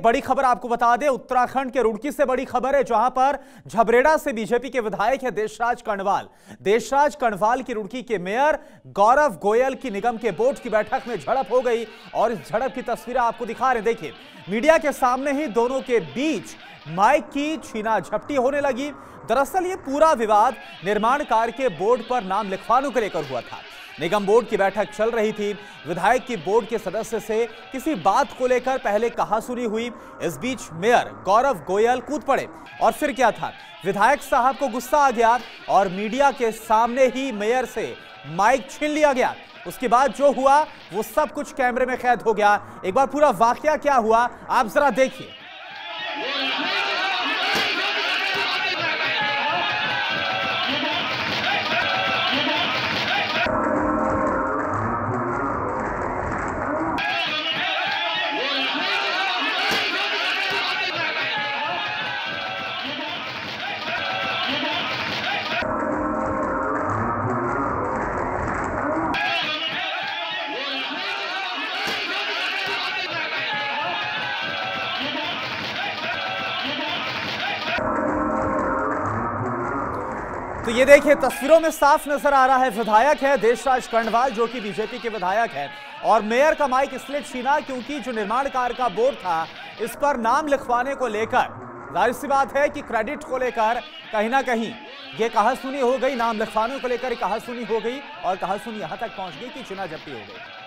बड़ी खबर आपको बता दें, उत्तराखंड के रुड़की से बड़ी खबर है, जहाँ पर झबरेड़ा से बीजेपी के विधायक है देशराज कणवाल देशराज कणवाल की रुड़की के मेयर गौरव गोयल की निगम के बोर्ड की बैठक में झड़प हो गई और इस झड़प की तस्वीरें आपको दिखा रहे देखिए, मीडिया के सामने ही दोनों के बीच माइक की छीना झपटी होने लगी। दरअसल ये पूरा विवाद निर्माण कार्य के बोर्ड पर नाम लिखवाने को लेकर हुआ था। निगम बोर्ड की बैठक चल रही थी। विधायक की बोर्ड के सदस्य से किसी बात को लेकर पहले कहा सुनी हुई। इस बीच मेयर गौरव गोयल कूद पड़े और फिर क्या था? विधायक साहब को गुस्सा आ गया और मीडिया के सामने ही मेयर से माइक छीन लिया गया। उसके बाद जो हुआ, वो सब कुछ कैमरे में कैद हो गया। एक बार पूरा वाकया क्या हुआ, आप जरा देखिए। तो ये देखिए, तस्वीरों में साफ़ नज़र आ रहा है विधायक है देशराज कर्णवाल, जो कि बीजेपी के विधायक है। और मेयर का माइक इसलिए छीना क्योंकि जो निर्माण कार्य का बोर्ड था, इस पर नाम लिखवाने को लेकर, ज़ाहिर सी बात है कि क्रेडिट को लेकर कहीं ना कहीं ये कहा सुनी हो गई, नाम लिखवाने को लेकर कहा सुनी हो गई और कहा सुनी यहाँ तक पहुँच गई कि चुना जब्ती हो गई।